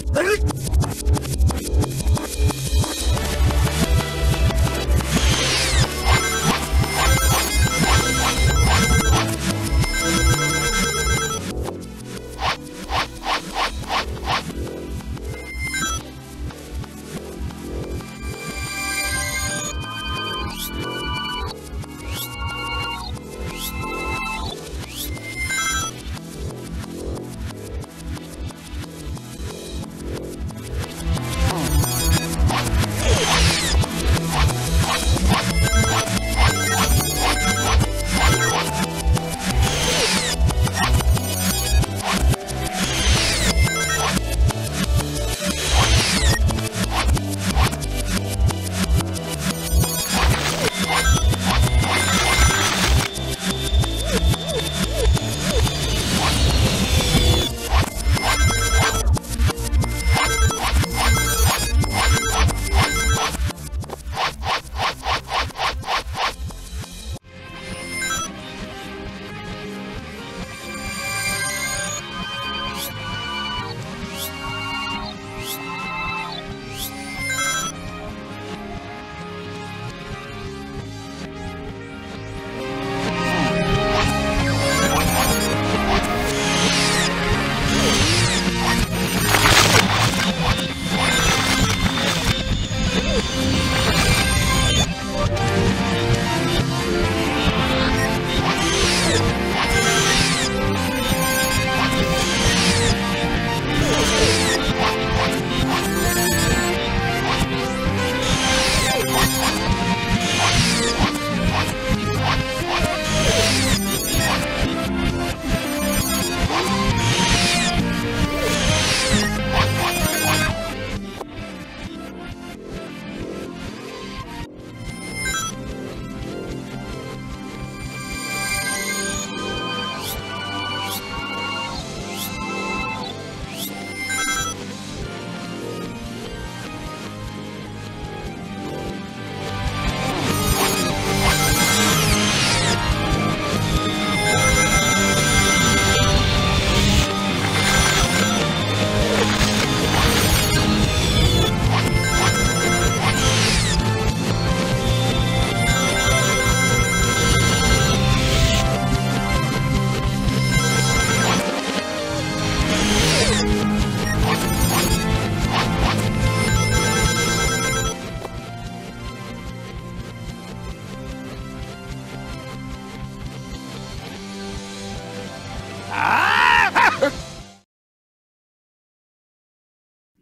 thank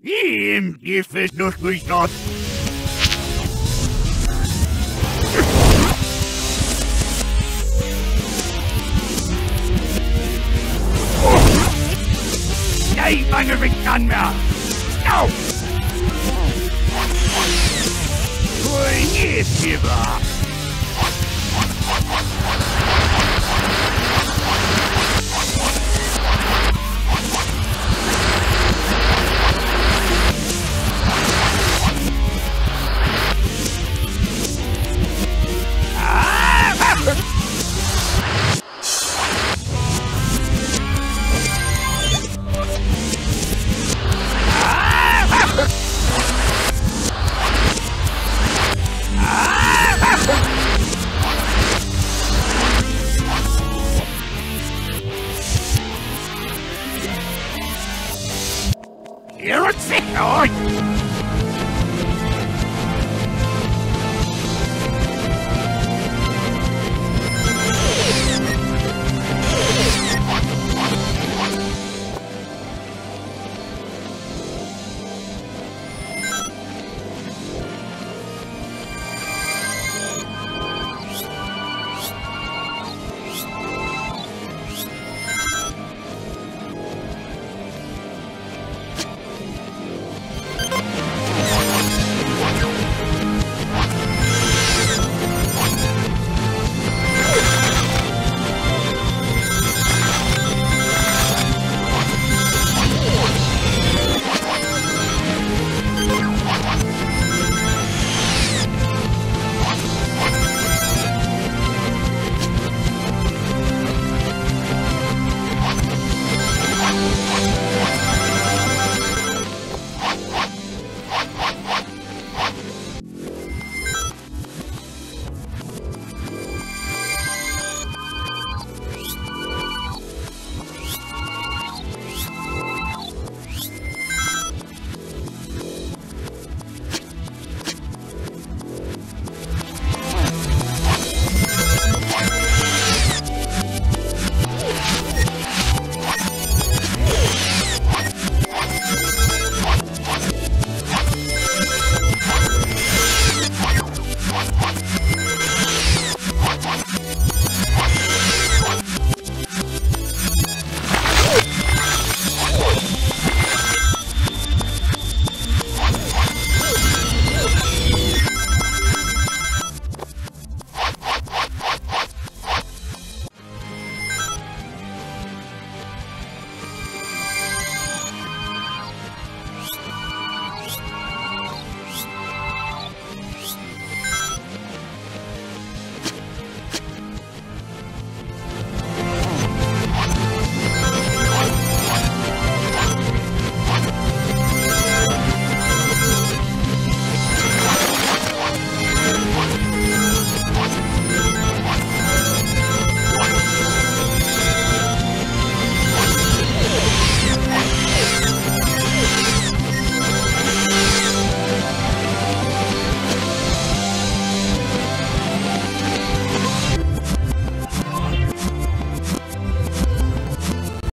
Ihm es noch durch das. Nei, meine Richtern mehr! Au! Wohin geht's hier war? You're a sick!